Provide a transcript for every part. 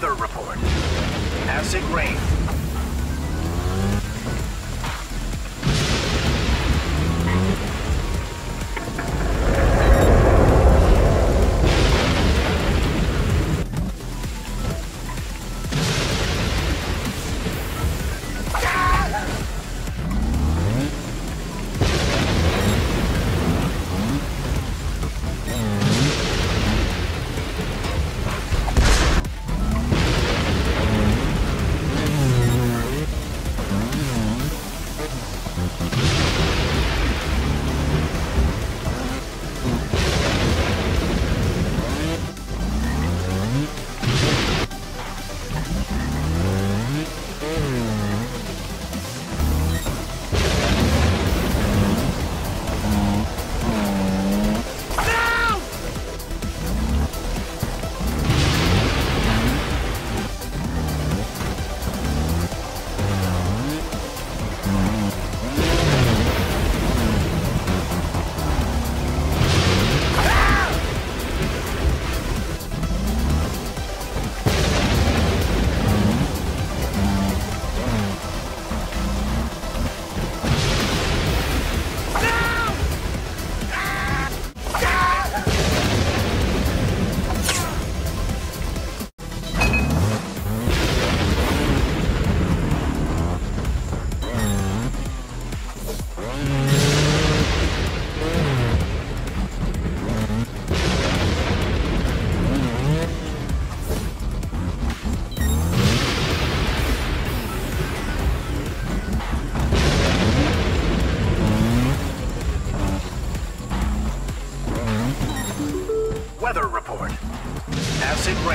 Weather report. Acid rain.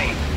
way.